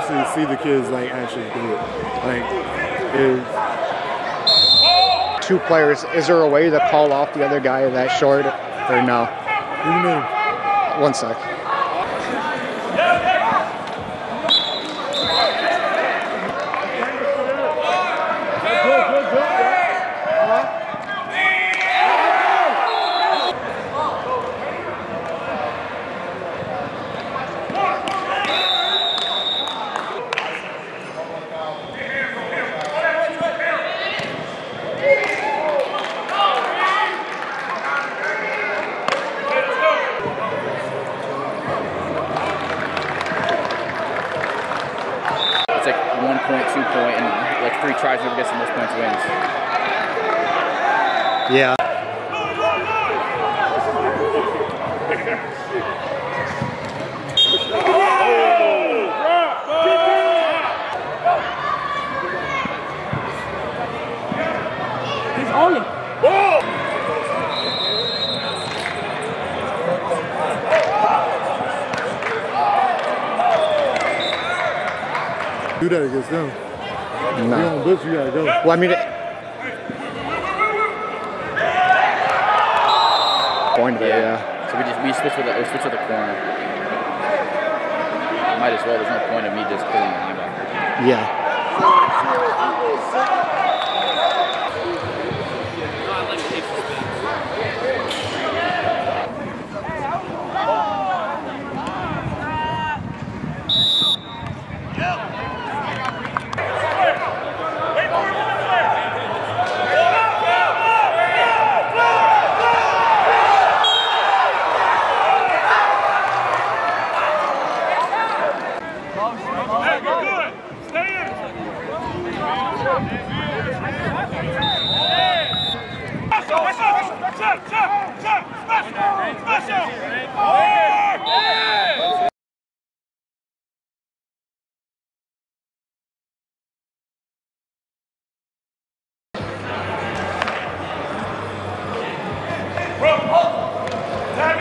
actually see the kids like actually do it. Like, if Two players. Is there a way to call off the other guy that short or no? what do you mean? One sec. It's like one point, two point, and like three tries, whoever gets the most points wins. Yeah. He's on it. Do that against them. You No. on blitz, you gotta go. Well, I mean, it, point of it, yeah. So we just we switch with the we switch with the corner. Might as well. There's no point of me just pulling the linebacker. Yeah. Special! Special! Special! Special! Special!